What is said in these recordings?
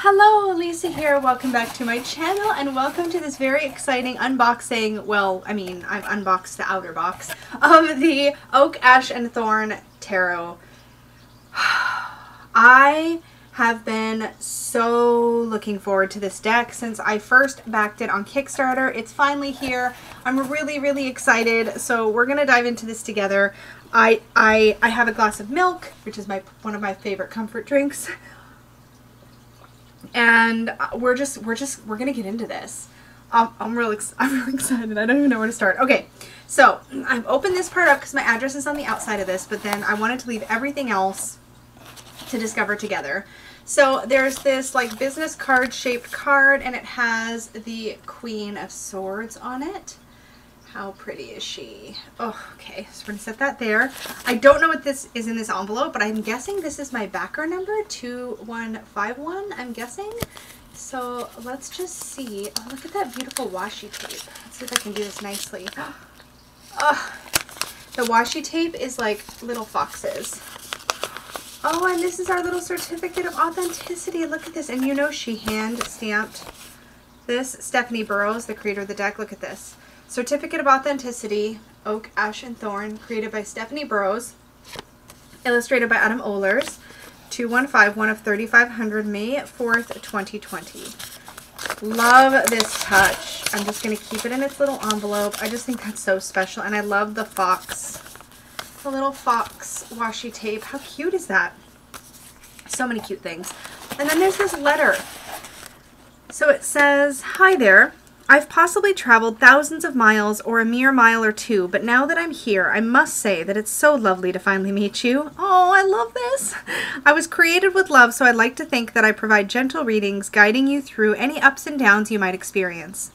Hello, Lisa here. Welcome back to my channel and welcome to this very exciting unboxing. Well, I mean, I've unboxed the outer box of the Oak, Ash, and Thorn Tarot. I have been so looking forward to this deck since I first backed it on Kickstarter. It's finally here. I'm really, really excited. So we're going to dive into this together. I, I, I have a glass of milk, which is my one of my favorite comfort drinks. And we're just, we're just, we're to get into this. Um, I'm really, I'm really excited. I don't even know where to start. Okay, so I've opened this part up because my address is on the outside of this, but then I wanted to leave everything else to discover together. So there's this like business card shaped card and it has the Queen of Swords on it. How pretty is she? Oh, okay. So we're to set that there. I don't know what this is in this envelope, but I'm guessing this is my backer number, 2151, I'm guessing. So let's just see. Oh, look at that beautiful washi tape. Let's see if I can do this nicely. Oh, the washi tape is like little foxes. Oh, and this is our little certificate of authenticity. Look at this. And you know she hand stamped this. Stephanie Burrows, the creator of the deck. Look at this. Certificate of Authenticity, Oak, Ash, and Thorn, created by Stephanie Burrows, illustrated by Adam Oehlers, 215, one of 3,500, May 4th, 2020. Love this touch. I'm just going to keep it in its little envelope. I just think that's so special. And I love the fox, the little fox washi tape. How cute is that? So many cute things. And then there's this letter. So it says, Hi there. I've possibly traveled thousands of miles or a mere mile or two, but now that I'm here, I must say that it's so lovely to finally meet you. Oh, I love this. I was created with love, so I'd like to think that I provide gentle readings guiding you through any ups and downs you might experience.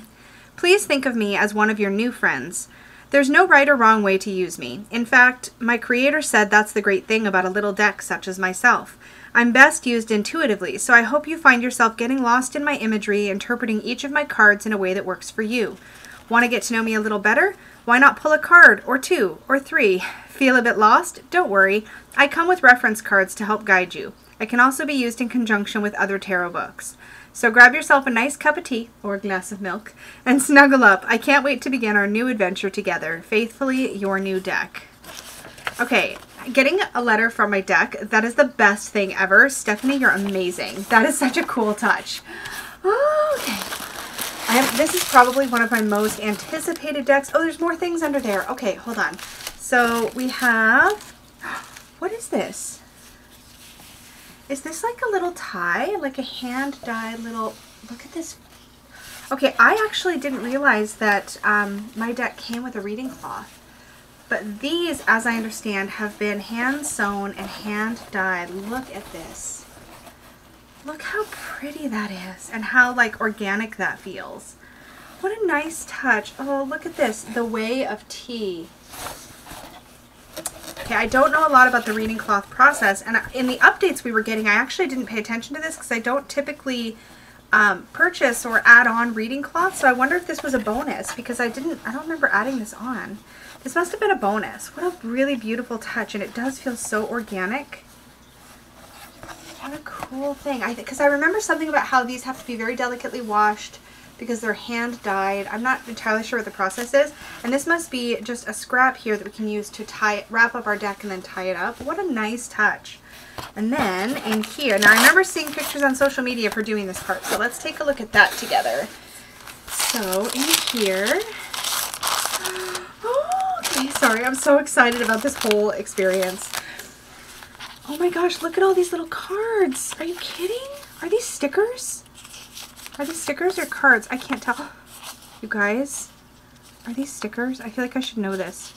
Please think of me as one of your new friends. There's no right or wrong way to use me. In fact, my creator said that's the great thing about a little deck such as myself. I'm best used intuitively, so I hope you find yourself getting lost in my imagery, interpreting each of my cards in a way that works for you. Want to get to know me a little better? Why not pull a card, or two, or three? Feel a bit lost? Don't worry. I come with reference cards to help guide you. I can also be used in conjunction with other tarot books. So grab yourself a nice cup of tea, or a glass of milk, and snuggle up. I can't wait to begin our new adventure together. Faithfully, your new deck. Okay, getting a letter from my deck, that is the best thing ever. Stephanie, you're amazing. That is such a cool touch. Okay. I have, this is probably one of my most anticipated decks. Oh, there's more things under there. Okay, hold on. So we have, what is this? Is this like a little tie? Like a hand-dyed little, look at this. Okay, I actually didn't realize that um, my deck came with a reading cloth. But these, as I understand, have been hand sewn and hand dyed. Look at this. Look how pretty that is and how like organic that feels. What a nice touch. Oh, look at this. The Way of Tea. Okay, I don't know a lot about the reading cloth process. And in the updates we were getting, I actually didn't pay attention to this because I don't typically um, purchase or add on reading cloth. So I wonder if this was a bonus because I didn't, I don't remember adding this on. This must have been a bonus. What a really beautiful touch, and it does feel so organic. What a cool thing. I Because I remember something about how these have to be very delicately washed because they're hand dyed. I'm not entirely sure what the process is. And this must be just a scrap here that we can use to tie wrap up our deck and then tie it up. What a nice touch. And then in here, now I remember seeing pictures on social media for doing this part, so let's take a look at that together. So in here, sorry. I'm so excited about this whole experience. Oh my gosh, look at all these little cards. Are you kidding? Are these stickers? Are these stickers or cards? I can't tell. You guys, are these stickers? I feel like I should know this.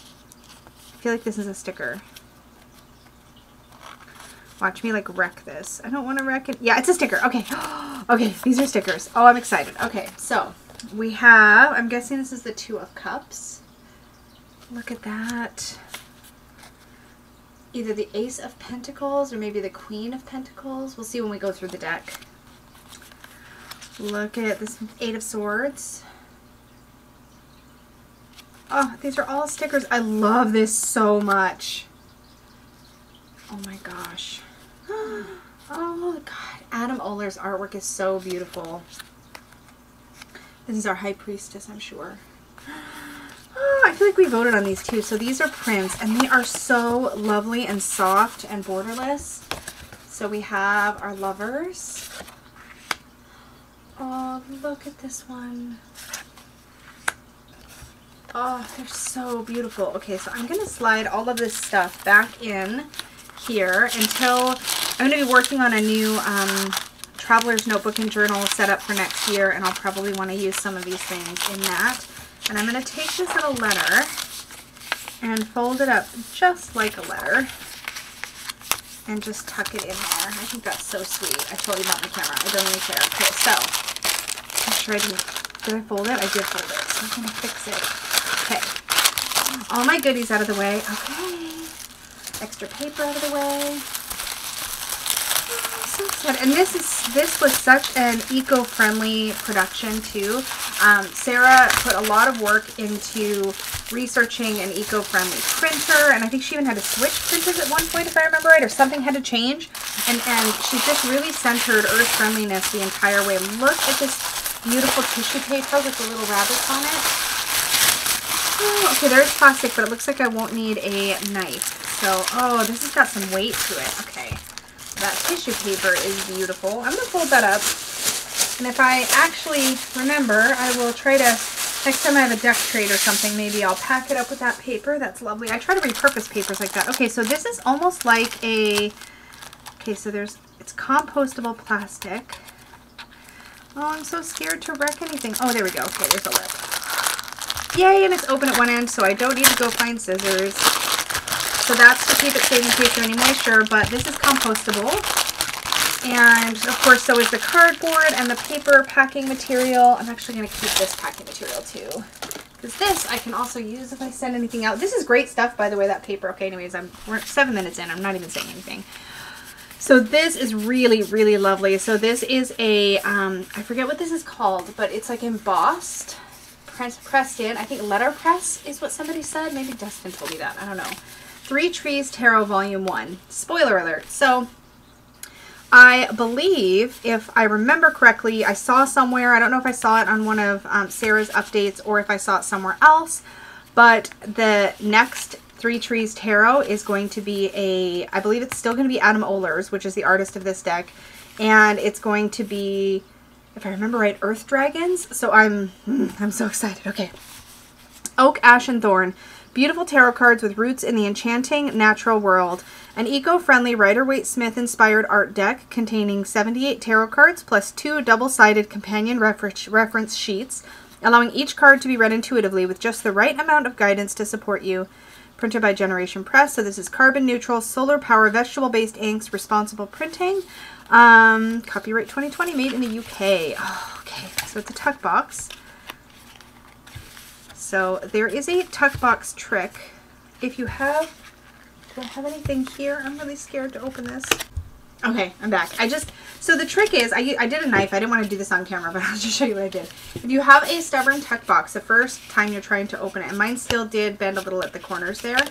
I feel like this is a sticker. Watch me like wreck this. I don't want to wreck it. Yeah, it's a sticker. Okay. okay, these are stickers. Oh, I'm excited. Okay, so we have, I'm guessing this is the Two of Cups. Look at that. Either the Ace of Pentacles or maybe the Queen of Pentacles. We'll see when we go through the deck. Look at this Eight of Swords. Oh, these are all stickers. I love this so much. Oh my gosh. Oh God. Adam Oehler's artwork is so beautiful. This is our high priestess, I'm sure. Oh, I feel like we voted on these too. So these are prints and they are so lovely and soft and borderless. So we have our lovers. Oh, look at this one. Oh, they're so beautiful. Okay, so I'm going to slide all of this stuff back in here until I'm going to be working on a new um, traveler's notebook and journal set up for next year, and I'll probably want to use some of these things in that. And I'm going to take this little letter and fold it up just like a letter and just tuck it in there. I think that's so sweet. I totally bumped my camera. I don't even care. Okay, so I'm sure I didn't. Did I fold it? I did fold it. So I'm going to fix it. Okay. All my goodies out of the way. Okay. Extra paper out of the way. And this is this was such an eco-friendly production too. Um, Sarah put a lot of work into researching an eco-friendly printer and I think she even had to switch printers at one point if I remember right or something had to change. And and she just really centered earth friendliness the entire way. Look at this beautiful tissue paper with the little rabbits on it. Oh, okay there's plastic but it looks like I won't need a knife. So oh this has got some weight to it. Okay that tissue paper is beautiful I'm gonna fold that up and if I actually remember I will try to Next time I have a deck trade or something, maybe I'll pack it up with that paper. That's lovely. I try to repurpose papers like that. Okay, so this is almost like a... Okay, so there's... It's compostable plastic. Oh, I'm so scared to wreck anything. Oh, there we go. Okay, there's a lip. Yay, and it's open at one end, so I don't need to go find scissors. So that's to keep it safe in case of any moisture, but this is compostable. And of course, so is the cardboard and the paper packing material. I'm actually going to keep this packing material too. Because this I can also use if I send anything out. This is great stuff, by the way, that paper. Okay, anyways, I'm we're seven minutes in. I'm not even saying anything. So this is really, really lovely. So this is a um, I forget what this is called, but it's like embossed, press, pressed in. I think letterpress is what somebody said. Maybe Dustin told me that. I don't know. Three Trees Tarot Volume 1. Spoiler alert. So I believe, if I remember correctly, I saw somewhere, I don't know if I saw it on one of um, Sarah's updates or if I saw it somewhere else, but the next Three Trees Tarot is going to be a, I believe it's still going to be Adam Oehlers, which is the artist of this deck, and it's going to be, if I remember right, Earth Dragons. So I'm, I'm so excited. Okay. Oak, Ash, and Thorn. Beautiful tarot cards with roots in the enchanting natural world. An eco-friendly Rider-Waite-Smith inspired art deck containing 78 tarot cards plus two double-sided companion reference sheets, allowing each card to be read intuitively with just the right amount of guidance to support you. Printed by Generation Press. So this is carbon neutral, solar power, vegetable-based inks, responsible printing. Um, copyright 2020, made in the UK. Oh, okay, so it's a tuck box. So there is a tuck box trick. If you have, do I have anything here? I'm really scared to open this. Okay, I'm back. I just, so the trick is, I, I did a knife. I didn't want to do this on camera, but I'll just show you what I did. If you have a stubborn tuck box, the first time you're trying to open it, and mine still did bend a little at the corners there,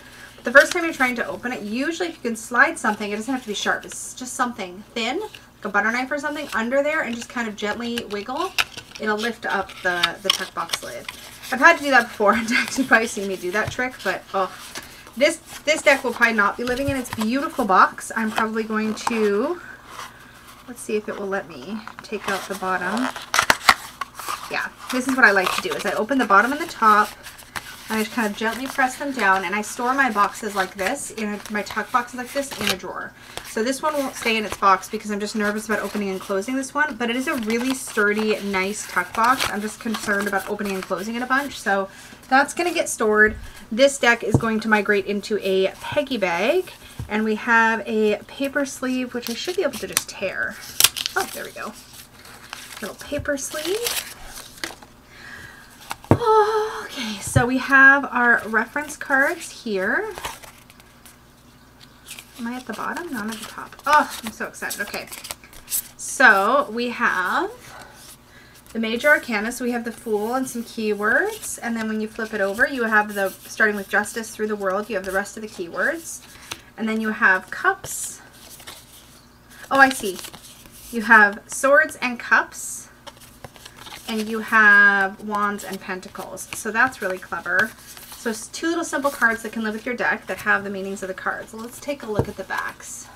the first time you're trying to open it, usually if you can slide something, it doesn't have to be sharp, it's just something thin, like a butter knife or something, under there and just kind of gently wiggle, it'll lift up the, the tuck box lid. I've had to do that before. Actually, probably seen me do that trick, but oh, this this deck will probably not be living in its beautiful box. I'm probably going to, let's see if it will let me take out the bottom. Yeah, this is what I like to do, is I open the bottom and the top, I just kind of gently press them down and I store my boxes like this, in a, my tuck boxes like this, in a drawer. So this one won't stay in its box because I'm just nervous about opening and closing this one, but it is a really sturdy, nice tuck box. I'm just concerned about opening and closing it a bunch, so that's going to get stored. This deck is going to migrate into a Peggy bag, and we have a paper sleeve, which I should be able to just tear. Oh, there we go. Little paper sleeve. Okay, so we have our reference cards here. Am I at the bottom? No, I'm at the top. Oh, I'm so excited. Okay. So we have the major arcana. So we have the Fool and some keywords. And then when you flip it over, you have the, starting with Justice through the world, you have the rest of the keywords. And then you have Cups. Oh, I see. You have swords and cups. And you have wands and pentacles. So that's really clever. So it's two little simple cards that can live with your deck that have the meanings of the cards. Let's take a look at the backs.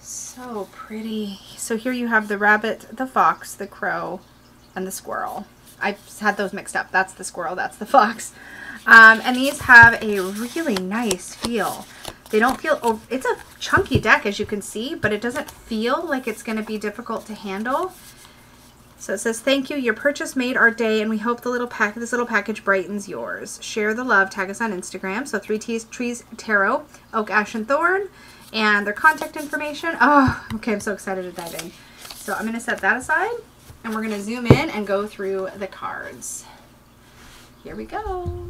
So pretty. So here you have the rabbit, the fox, the crow, and the squirrel. I've had those mixed up. That's the squirrel, that's the fox. Um, and these have a really nice feel. They don't feel, oh, it's a chunky deck as you can see, but it doesn't feel like it's going to be difficult to handle. So it says, thank you. Your purchase made our day, and we hope the little pack, this little package brightens yours. Share the love. Tag us on Instagram. So Three Teas, Trees Tarot, Oak, Ash, and Thorn, and their contact information. Oh, okay. I'm so excited to dive in. So I'm going to set that aside, and we're going to zoom in and go through the cards. Here we go.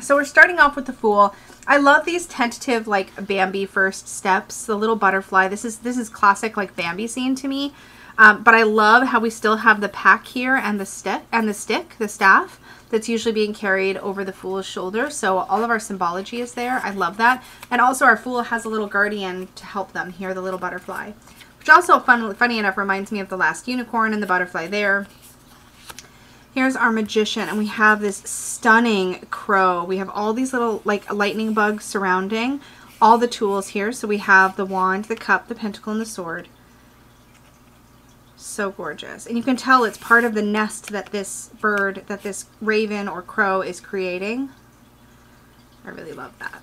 So we're starting off with the Fool. I love these tentative like Bambi first steps, the little butterfly. This is this is classic like Bambi scene to me. Um, but I love how we still have the pack here and the stick and the stick, the staff that's usually being carried over the Fool's shoulder. So all of our symbology is there. I love that. And also our Fool has a little guardian to help them here, the little butterfly. Which also, fun, funny enough, reminds me of the last unicorn and the butterfly there. Here's our magician, and we have this stunning crow. We have all these little like lightning bugs surrounding all the tools here. So we have the wand, the cup, the pentacle, and the sword. So gorgeous. And you can tell it's part of the nest that this bird, that this raven or crow is creating. I really love that.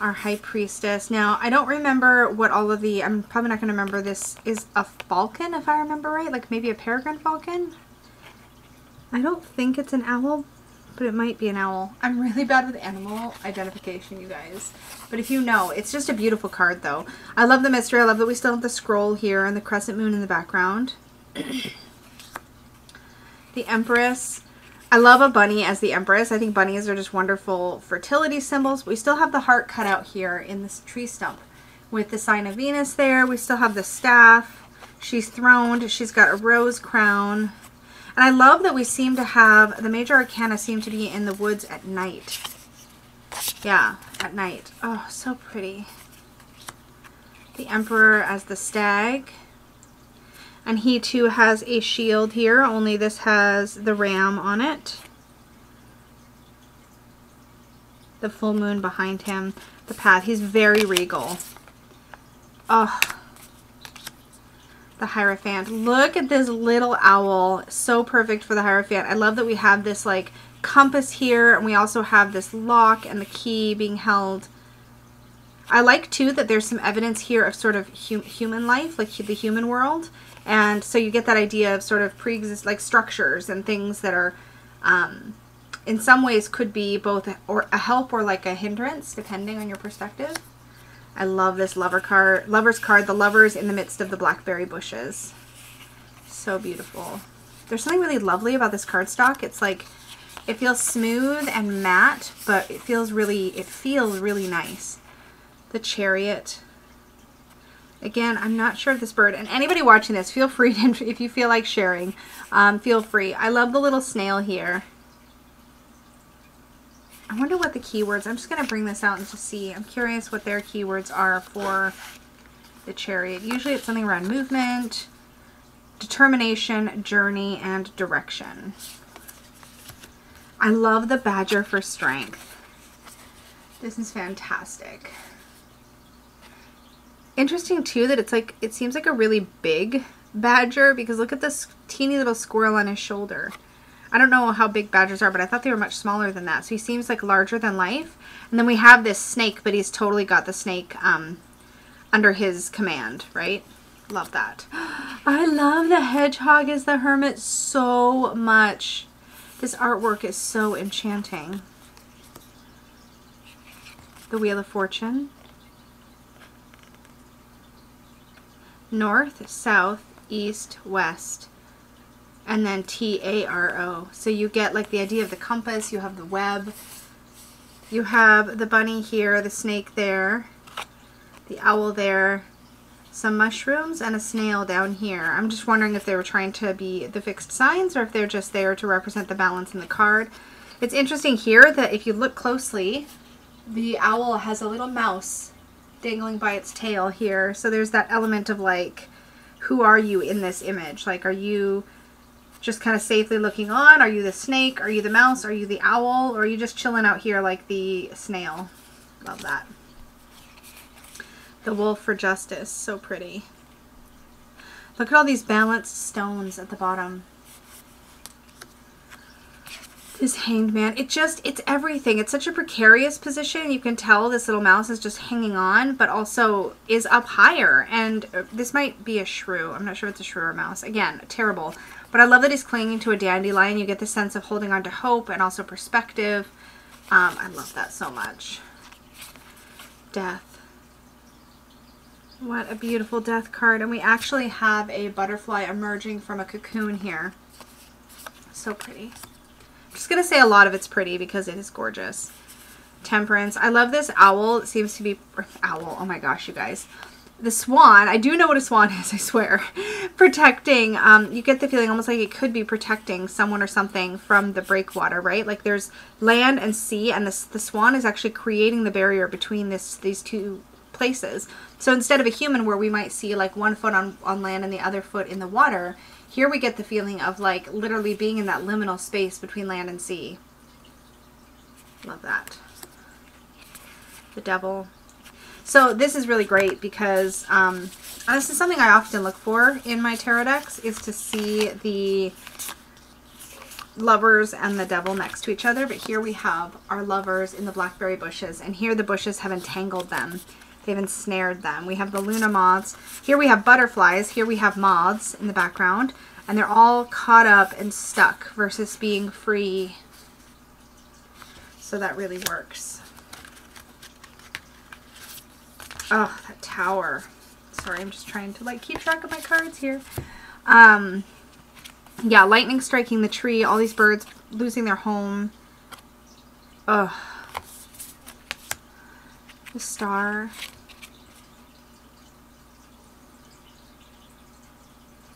Our high priestess. Now, I don't remember what all of the, I'm probably not going to remember this, is a falcon, if I remember right. Like maybe a peregrine falcon. I don't think it's an owl, but it might be an owl. I'm really bad with animal identification, you guys. But if you know, it's just a beautiful card, though. I love the mystery. I love that we still have the scroll here and the crescent moon in the background. the Empress. I love a bunny as the Empress. I think bunnies are just wonderful fertility symbols. We still have the heart cut out here in this tree stump with the sign of Venus there. We still have the staff. She's throned. She's got a rose crown. And I love that we seem to have, the major arcana seem to be in the woods at night. Yeah, at night. Oh, so pretty. The Emperor as the stag. And he too has a shield here, only this has the ram on it. The full moon behind him. The path. He's very regal. Oh. The Hierophant. Look at this little owl. So perfect for the Hierophant. I love that we have this like compass here and we also have this lock and the key being held. I like too that there's some evidence here of sort of hum human life, like the human world. And so you get that idea of sort of pre-exist like structures and things that are um, in some ways could be both a, or a help or like a hindrance depending on your perspective. I love this lover card, lover's card, the lovers in the midst of the blackberry bushes. So beautiful. There's something really lovely about this cardstock. It's like it feels smooth and matte, but it feels really it feels really nice. The chariot Again, I'm not sure of this bird. And anybody watching this, feel free to, if you feel like sharing, um, feel free. I love the little snail here. I wonder what the keywords, I'm just going to bring this out and just see. I'm curious what their keywords are for the chariot. Usually it's something around movement, determination, journey, and direction. I love the badger for strength. This is fantastic. Interesting too that it's like, it seems like a really big badger because look at this teeny little squirrel on his shoulder. I don't know how big badgers are, but I thought they were much smaller than that. So he seems like larger than life. And then we have this snake, but he's totally got the snake um, under his command, right? Love that. I love the hedgehog as the hermit so much. This artwork is so enchanting. The Wheel of Fortune. North, south, east, west, and then T-A-R-O. So you get like the idea of the compass, you have the web, you have the bunny here, the snake there, the owl there, some mushrooms, and a snail down here. I'm just wondering if they were trying to be the fixed signs or if they're just there to represent the balance in the card. It's interesting here that if you look closely, the owl has a little mouse dangling by its tail here. So there's that element of like, who are you in this image? Like, are you just kind of safely looking on? Are you the snake? Are you the mouse? Are you the owl? Or are you just chilling out here like the snail? Love that. The wolf for justice. So pretty. Look at all these balanced stones at the bottom. This hanged man, it just, it's everything. It's such a precarious position. You can tell this little mouse is just hanging on, but also is up higher. And uh, this might be a shrew. I'm not sure if it's a shrew or a mouse. Again, terrible. But I love that he's clinging to a dandelion. You get the sense of holding on to hope and also perspective. Um, I love that so much. Death. What a beautiful death card. And we actually have a butterfly emerging from a cocoon here. So pretty. I'm just going to say a lot of it's pretty because it is gorgeous. Temperance. I love this owl. It seems to be... Owl. Oh my gosh, you guys the swan, I do know what a swan is, I swear, protecting, um, you get the feeling almost like it could be protecting someone or something from the breakwater, right? Like there's land and sea, and this, the swan is actually creating the barrier between this these two places. So instead of a human where we might see like one foot on, on land and the other foot in the water, here we get the feeling of like literally being in that liminal space between land and sea. Love that. The devil. So this is really great because um, this is something I often look for in my tarot decks is to see the lovers and the devil next to each other. But here we have our lovers in the blackberry bushes. And here the bushes have entangled them. They've ensnared them. We have the Luna moths. Here we have butterflies. Here we have moths in the background. And they're all caught up and stuck versus being free. So that really works. Oh, that tower. Sorry, I'm just trying to like keep track of my cards here. Um, yeah, lightning striking the tree. All these birds losing their home. Ugh. The star.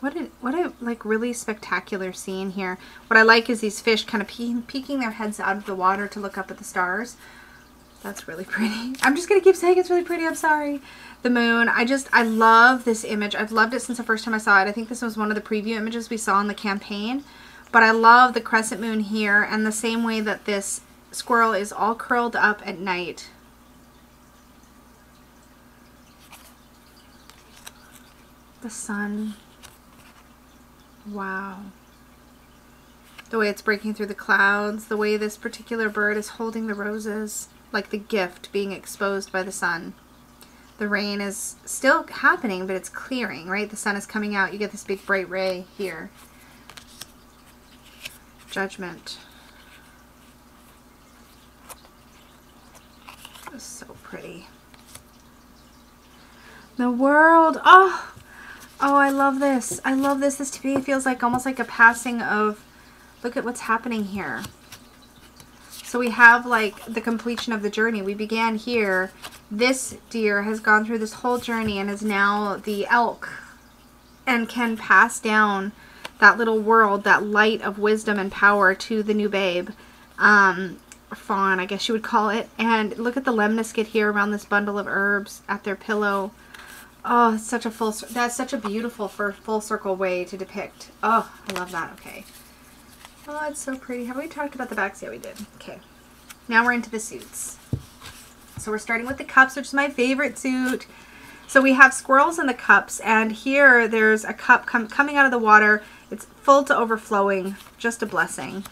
What a, what a like really spectacular scene here. What I like is these fish kind of pe peeking their heads out of the water to look up at the stars. That's really pretty. I'm just going to keep saying it's really pretty. I'm sorry. The moon. I just, I love this image. I've loved it since the first time I saw it. I think this was one of the preview images we saw in the campaign. But I love the crescent moon here and the same way that this squirrel is all curled up at night. The sun. Wow. The way it's breaking through the clouds, the way this particular bird is holding the roses like the gift being exposed by the sun. The rain is still happening, but it's clearing, right? The sun is coming out. You get this big bright ray here. Judgment. so pretty. The world. Oh, oh, I love this. I love this. This to me feels like almost like a passing of, look at what's happening here. So we have like the completion of the journey. We began here. This deer has gone through this whole journey and is now the elk and can pass down that little world, that light of wisdom and power to the new babe. Um, fawn, I guess you would call it. And look at the lemniscate here around this bundle of herbs at their pillow. Oh, such a full, that's such a beautiful for full circle way to depict. Oh, I love that. Okay. Oh, it's so pretty. Have we talked about the backs? Yeah, we did. Okay. Now we're into the suits. So we're starting with the cups, which is my favorite suit. So we have squirrels in the cups, and here there's a cup com coming out of the water. It's full to overflowing. Just a blessing.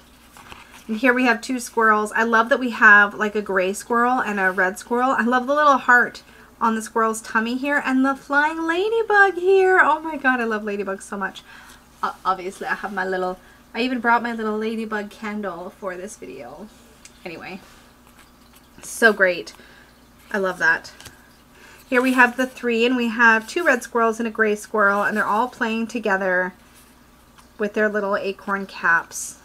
And here we have two squirrels. I love that we have like a gray squirrel and a red squirrel. I love the little heart on the squirrel's tummy here and the flying ladybug here. Oh my god, I love ladybugs so much. Uh, obviously, I have my little I even brought my little ladybug candle for this video. Anyway, so great. I love that. Here we have the three, and we have two red squirrels and a gray squirrel, and they're all playing together with their little acorn caps.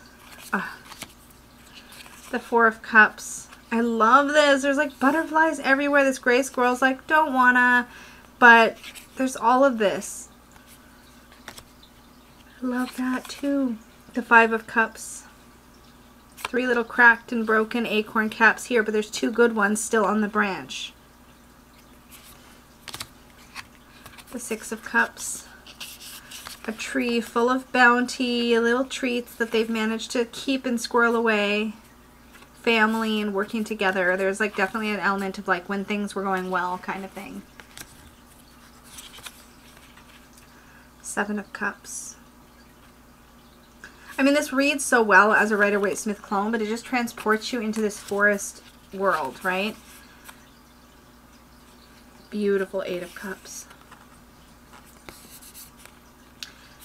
The four of cups. I love this. There's like butterflies everywhere. This gray squirrel's like, don't wanna, but there's all of this. I love that too the Five of Cups, three little cracked and broken acorn caps here, but there's two good ones still on the branch. The Six of Cups. A tree full of bounty, little treats that they've managed to keep and squirrel away. Family and working together. There's like definitely an element of like when things were going well kind of thing. Seven of Cups. I mean, this reads so well as a Rider-Waite-Smith clone, but it just transports you into this forest world, right? Beautiful Eight of Cups.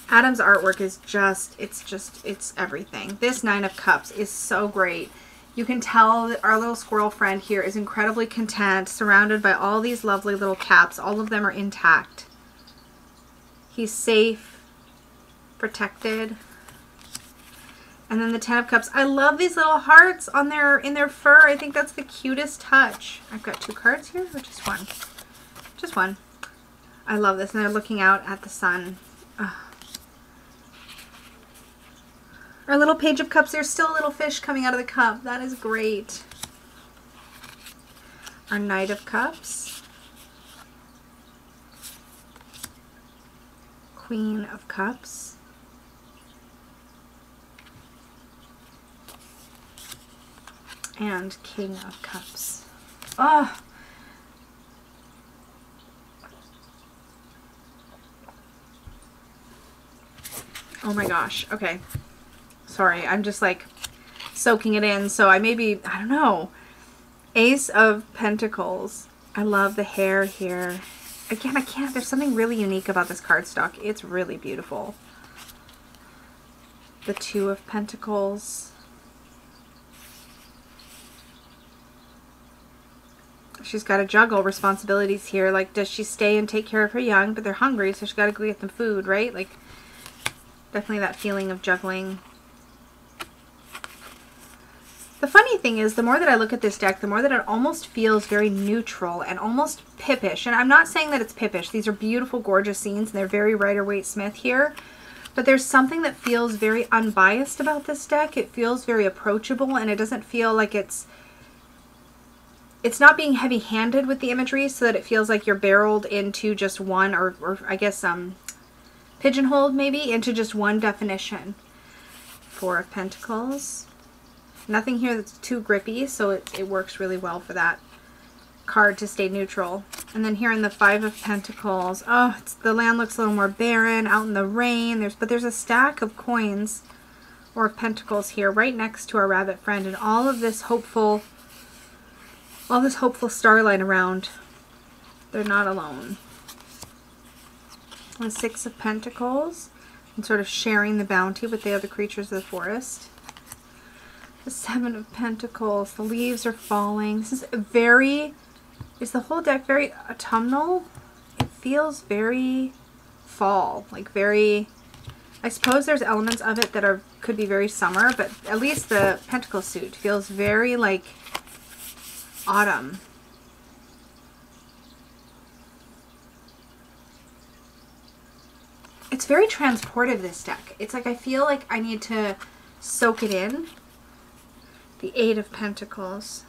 Adam's artwork is just, it's just, it's everything. This Nine of Cups is so great. You can tell that our little squirrel friend here is incredibly content, surrounded by all these lovely little caps. All of them are intact. He's safe, protected. And then the Ten of Cups. I love these little hearts on their in their fur. I think that's the cutest touch. I've got two cards here, or just one? Just one. I love this. And they're looking out at the sun. Ugh. Our little Page of Cups. There's still a little fish coming out of the cup. That is great. Our Knight of Cups. Queen of Cups. And King of Cups. Oh! Oh my gosh. Okay. Sorry, I'm just like soaking it in. So I maybe, I don't know. Ace of Pentacles. I love the hair here again, I can't, there's something really unique about this cardstock. It's really beautiful. The Two of Pentacles. She's got to juggle responsibilities here. Like, does she stay and take care of her young? But they're hungry, so she's got to go get them food, right? Like, definitely that feeling of juggling the funny thing is, the more that I look at this deck, the more that it almost feels very neutral and almost pippish. And I'm not saying that it's pippish. These are beautiful, gorgeous scenes, and they're very Rider-Waite-Smith here. But there's something that feels very unbiased about this deck. It feels very approachable, and it doesn't feel like it's... It's not being heavy-handed with the imagery so that it feels like you're barreled into just one, or, or I guess um, pigeonholed maybe, into just one definition. Four of Pentacles. Nothing here that's too grippy, so it, it works really well for that card to stay neutral. And then here in the Five of Pentacles, oh, the land looks a little more barren, out in the rain. There's But there's a stack of coins or pentacles here right next to our rabbit friend. And all of this hopeful, all this hopeful starlight around. They're not alone. The Six of Pentacles and sort of sharing the bounty with the other creatures of the forest. The Seven of Pentacles. The leaves are falling. This is very... Is the whole deck very autumnal? It feels very fall. Like very... I suppose there's elements of it that are could be very summer, but at least the Pentacle suit feels very like autumn. It's very transportive, this deck. It's like I feel like I need to soak it in the Eight of Pentacles.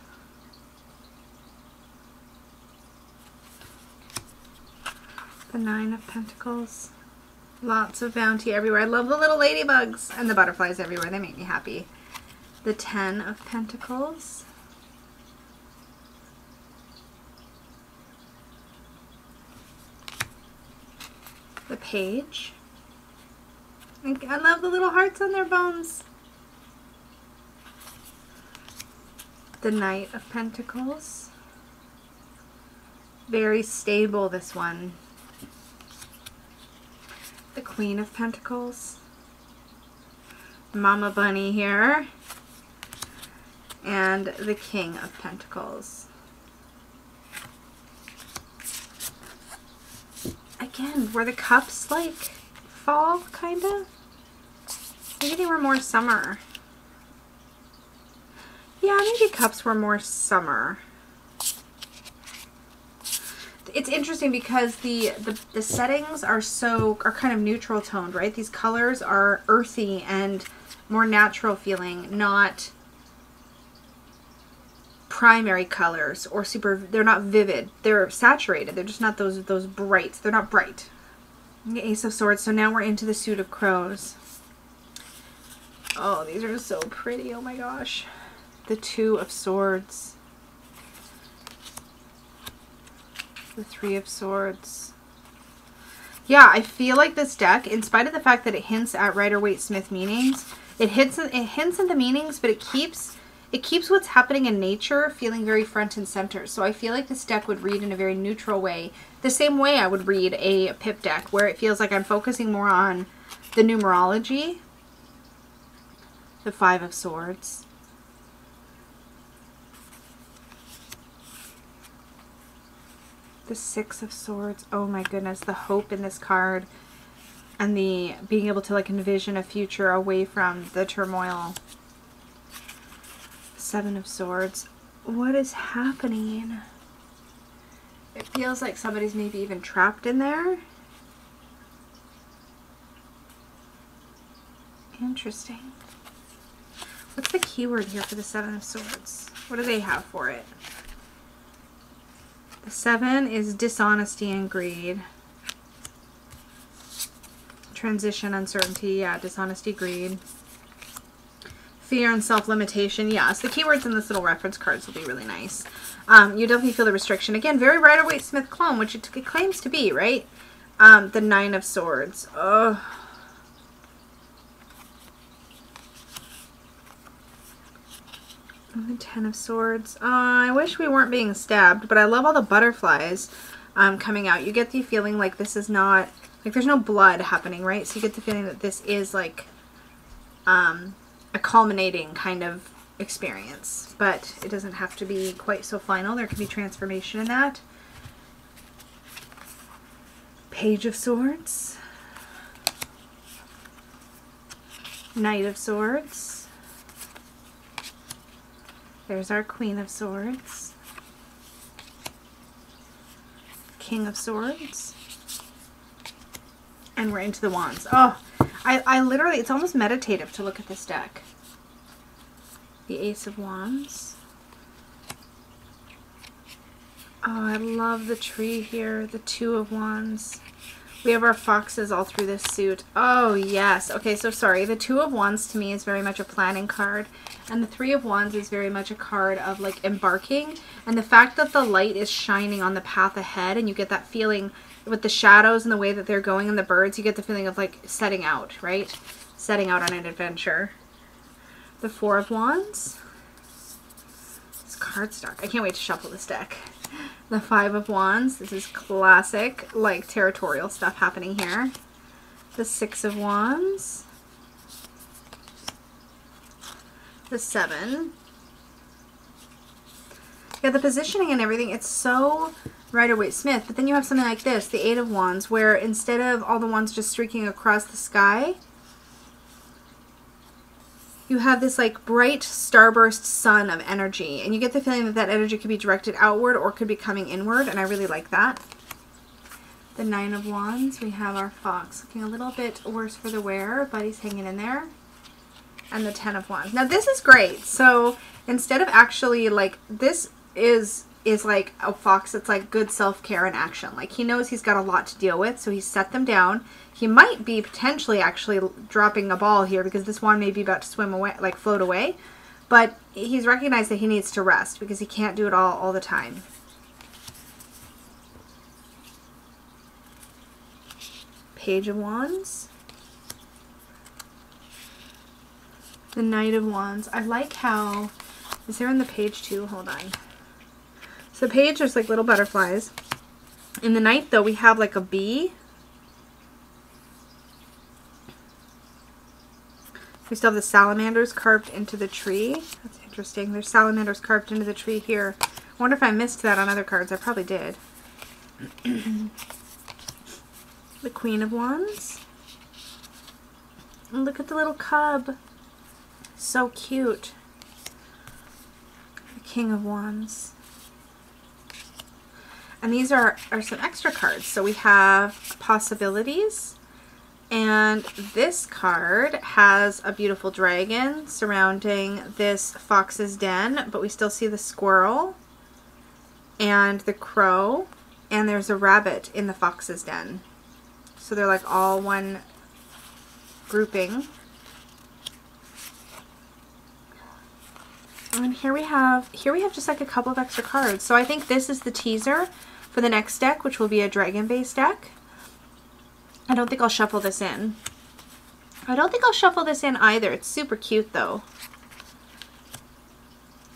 The Nine of Pentacles. Lots of bounty everywhere. I love the little ladybugs and the butterflies everywhere. They make me happy. The Ten of Pentacles. The Page. I love the little hearts on their bones. The Knight of Pentacles. Very stable, this one. The Queen of Pentacles. Mama Bunny here. And the King of Pentacles. Again, were the cups like fall, kind of? Maybe they were more summer. Yeah, maybe cups were more summer. It's interesting because the, the, the settings are so, are kind of neutral toned, right? These colors are earthy and more natural feeling, not primary colors or super they're not vivid. They're saturated. They're just not those those brights. they're not bright. Ace of swords. So now we're into the suit of crows. Oh these are so pretty. Oh my gosh the two of swords the three of swords yeah i feel like this deck in spite of the fact that it hints at rider waite smith meanings it hits it hints at the meanings but it keeps it keeps what's happening in nature feeling very front and center. So I feel like this deck would read in a very neutral way. The same way I would read a pip deck where it feels like I'm focusing more on the numerology. The Five of Swords. The Six of Swords. Oh my goodness, the hope in this card. And the being able to like envision a future away from the turmoil Seven of Swords. What is happening? It feels like somebody's maybe even trapped in there. Interesting. What's the keyword here for the Seven of Swords? What do they have for it? The Seven is dishonesty and greed. Transition, uncertainty, yeah, dishonesty, greed. Fear and self-limitation. Yes, the keywords in this little reference cards will be really nice. Um, you definitely feel the restriction. Again, very Rider-Waite-Smith clone, which it, it, claims to be, right? Um, the Nine of Swords. Oh. Ten of Swords. Uh, I wish we weren't being stabbed, but I love all the butterflies um, coming out. You get the feeling like this is not, like there's no blood happening, right? So you get the feeling that this is like um, a culminating kind of experience. But it doesn't have to be quite so final. There can be transformation in that. Page of Swords. Knight of Swords. There's our Queen of Swords. King of Swords. And we're into the Wands. Oh, I, I literally, it's almost meditative to look at this deck. The Ace of Wands. Oh, I love the tree here. The Two of Wands. We have our foxes all through this suit. Oh, yes. Okay, so sorry. The Two of Wands to me is very much a planning card. And the Three of Wands is very much a card of, like, embarking. And the fact that the light is shining on the path ahead and you get that feeling with the shadows and the way that they're going and the birds, you get the feeling of like setting out, right? Setting out on an adventure. The Four of Wands. This cardstock. I can't wait to shuffle this deck. The Five of Wands. This is classic, like, territorial stuff happening here. The Six of Wands. The Seven. Yeah, the positioning and everything, it's so Rider-Waite-Smith. But then you have something like this, the Eight of Wands, where instead of all the wands just streaking across the sky, you have this like bright starburst sun of energy. And you get the feeling that that energy could be directed outward or could be coming inward. And I really like that. The Nine of Wands, we have our fox looking a little bit worse for the wearer, but he's hanging in there. And the Ten of Wands. Now this is great. So instead of actually like, this is is like a fox that's like good self-care in action. Like he knows he's got a lot to deal with, so he set them down. He might be potentially actually dropping a ball here because this one may be about to swim away, like float away. But he's recognized that he needs to rest because he can't do it all all the time. Page of Wands. The Knight of Wands. I like how, is there on the page too? Hold on. So page, there's like little butterflies. In the Knight, though, we have like a bee. We still have the salamanders carved into the tree. That's interesting. There's salamanders carved into the tree here. I wonder if I missed that on other cards. I probably did. the Queen of Wands. And look at the little cub. So cute. The King of Wands. And these are, are some extra cards. So we have possibilities And this card has a beautiful dragon surrounding this fox's den, but we still see the squirrel and the crow, and there's a rabbit in the fox's den. So they're like all one grouping. And here we have, here we have just like a couple of extra cards. So I think this is the teaser for the next deck, which will be a dragon-based deck. I don't think I'll shuffle this in. I don't think I'll shuffle this in either. It's super cute though.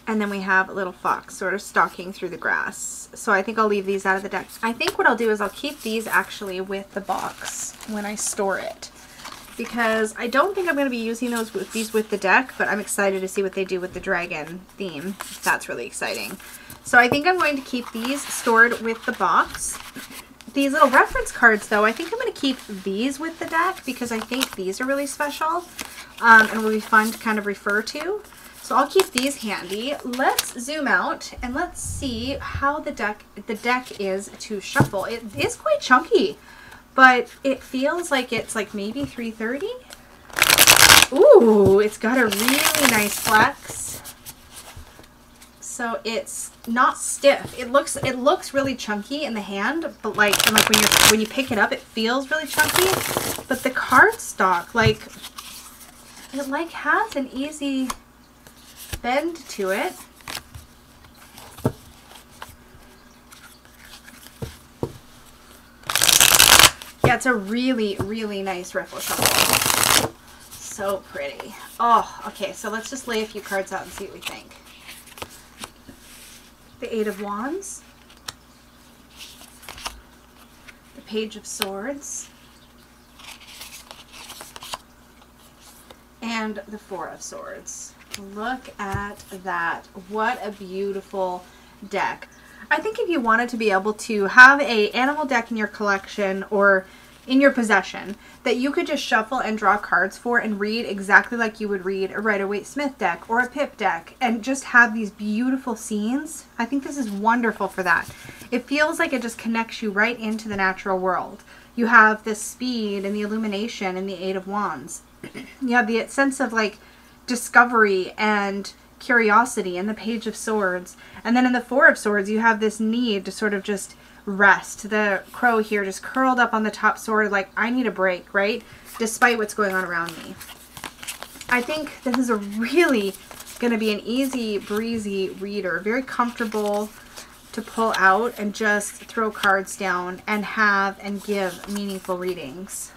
And then we have a little fox sort of stalking through the grass. So I think I'll leave these out of the deck. I think what I'll do is I'll keep these actually with the box when I store it. Because I don't think I'm going to be using those with these with the deck, but I'm excited to see what they do with the dragon theme. That's really exciting. So I think I'm going to keep these stored with the box. These little reference cards, though, I think I'm going to keep these with the deck because I think these are really special um, and will be fun to kind of refer to. So I'll keep these handy. Let's zoom out and let's see how the deck the deck is to shuffle. It is quite chunky, but it feels like it's like maybe 330. Ooh, it's got a really nice flex. So it's not stiff. It looks it looks really chunky in the hand, but like and like when you when you pick it up, it feels really chunky. But the cardstock, like it like has an easy bend to it. Yeah, it's a really, really nice riffle shuffle. So pretty. Oh, okay, so let's just lay a few cards out and see what we think the Eight of Wands, the Page of Swords, and the Four of Swords. Look at that. What a beautiful deck. I think if you wanted to be able to have a animal deck in your collection or in your possession that you could just shuffle and draw cards for and read exactly like you would read a Rider-Waite-Smith deck or a Pip deck and just have these beautiful scenes. I think this is wonderful for that. It feels like it just connects you right into the natural world. You have the speed and the illumination and the Eight of Wands. you have the sense of like discovery and curiosity and the Page of Swords. And then in the Four of Swords, you have this need to sort of just rest. The crow here just curled up on the top sword like, I need a break, right? Despite what's going on around me. I think this is a really going to be an easy, breezy reader. Very comfortable to pull out and just throw cards down and have and give meaningful readings.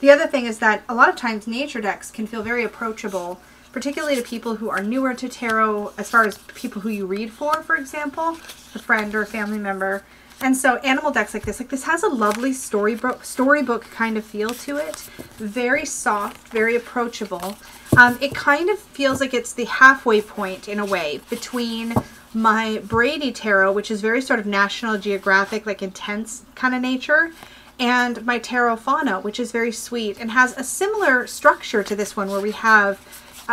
The other thing is that a lot of times nature decks can feel very approachable, particularly to people who are newer to tarot, as far as people who you read for, for example, a friend or a family member. And so animal decks like this, like this has a lovely storybook storybook kind of feel to it. Very soft, very approachable. Um, it kind of feels like it's the halfway point in a way between my Brady Tarot, which is very sort of National Geographic, like intense kind of nature, and my Tarot Fauna, which is very sweet and has a similar structure to this one where we have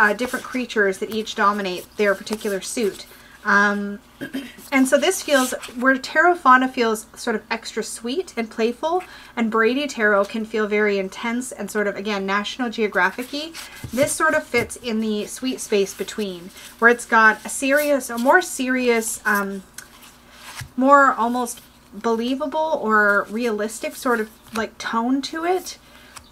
uh, different creatures that each dominate their particular suit. Um, and so this feels, where Tarot Fauna feels sort of extra sweet and playful, and Brady Tarot can feel very intense and sort of, again, National Geographic-y, this sort of fits in the sweet space between, where it's got a serious, a more serious, um, more almost believable or realistic sort of like tone to it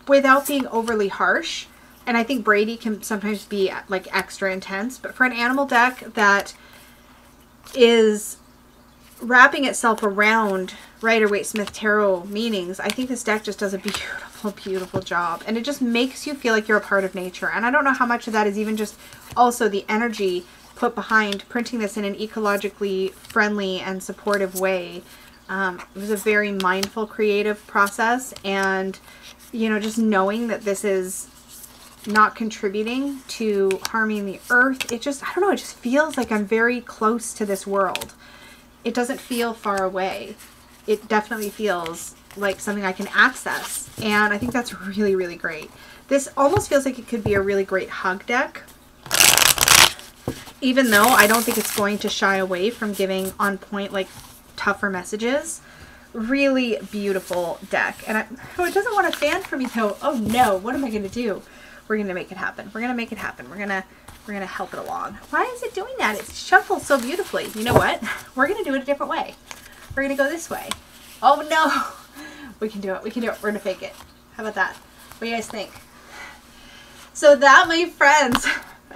without being overly harsh. And I think Brady can sometimes be like extra intense, but for an animal deck that is wrapping itself around Rider-Waite-Smith tarot meanings, I think this deck just does a beautiful, beautiful job. And it just makes you feel like you're a part of nature. And I don't know how much of that is even just also the energy put behind printing this in an ecologically friendly and supportive way. Um, it was a very mindful, creative process. And, you know, just knowing that this is not contributing to harming the earth. It just, I don't know, it just feels like I'm very close to this world. It doesn't feel far away. It definitely feels like something I can access. And I think that's really, really great. This almost feels like it could be a really great hug deck. Even though I don't think it's going to shy away from giving on point, like, tougher messages. really beautiful deck. And I, oh, it doesn't want a fan for me though. Oh no, what am I going to do? We're going to make it happen. We're going to make it happen. We're going to we're going to help it along. Why is it doing that? It shuffles so beautifully. You know what? We're going to do it a different way. We're going to go this way. Oh no. We can do it. We can do it. We're going to fake it. How about that? What do you guys think? So that, my friends,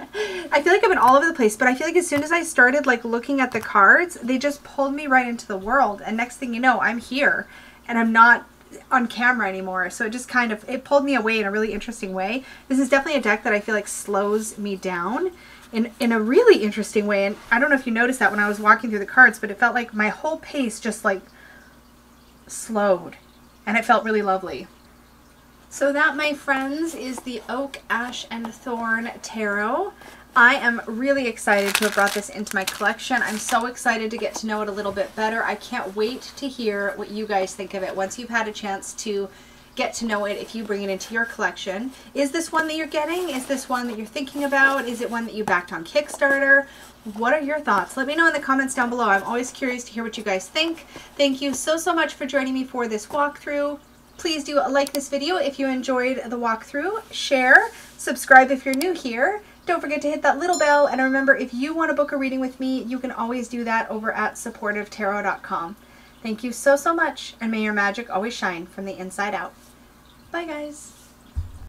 I feel like I've been all over the place, but I feel like as soon as I started like looking at the cards, they just pulled me right into the world. And next thing you know, I'm here and I'm not on camera anymore. So it just kind of, it pulled me away in a really interesting way. This is definitely a deck that I feel like slows me down in, in a really interesting way. And I don't know if you noticed that when I was walking through the cards, but it felt like my whole pace just like slowed and it felt really lovely. So that, my friends, is the Oak, Ash, and Thorn Tarot. I am really excited to have brought this into my collection. I'm so excited to get to know it a little bit better. I can't wait to hear what you guys think of it once you've had a chance to get to know it if you bring it into your collection. Is this one that you're getting? Is this one that you're thinking about? Is it one that you backed on Kickstarter? What are your thoughts? Let me know in the comments down below. I'm always curious to hear what you guys think. Thank you so, so much for joining me for this walkthrough. Please do like this video if you enjoyed the walkthrough. Share, subscribe if you're new here. Don't forget to hit that little bell. And remember, if you want to book a reading with me, you can always do that over at supportivetarot.com. Thank you so, so much, and may your magic always shine from the inside out. Bye, guys.